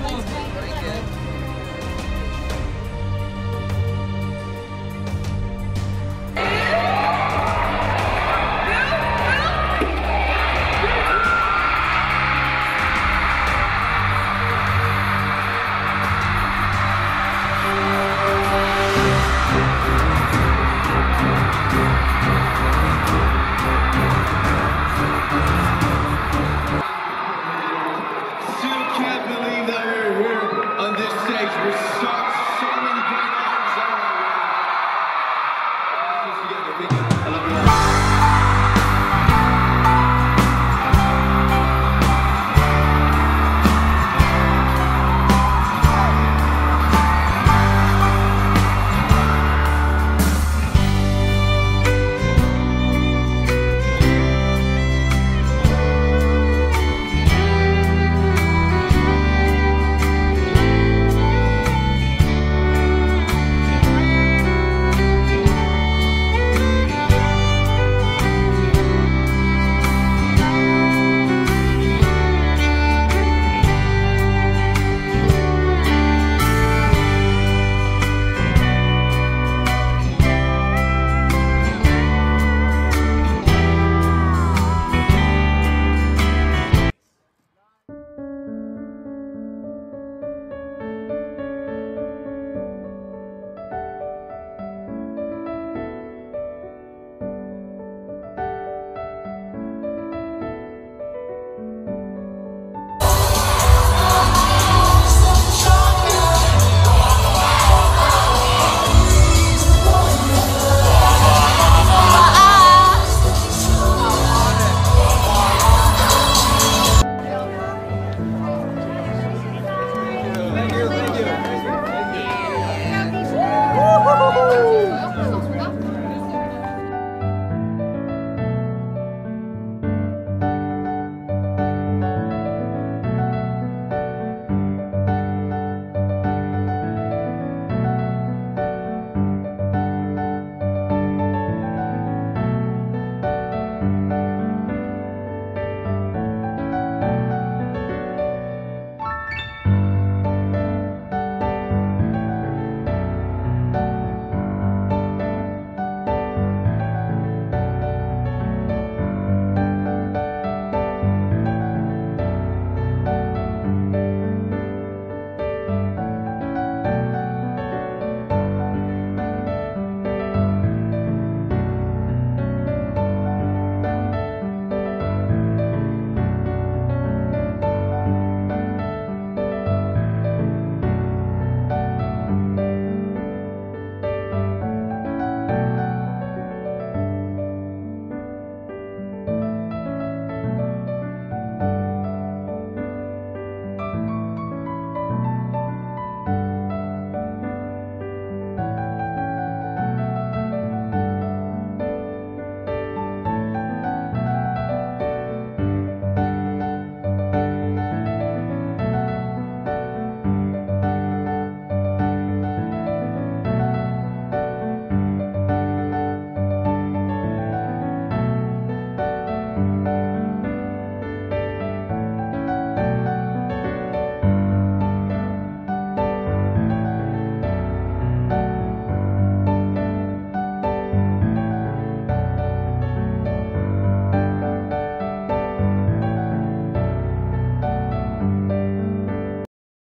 vamos.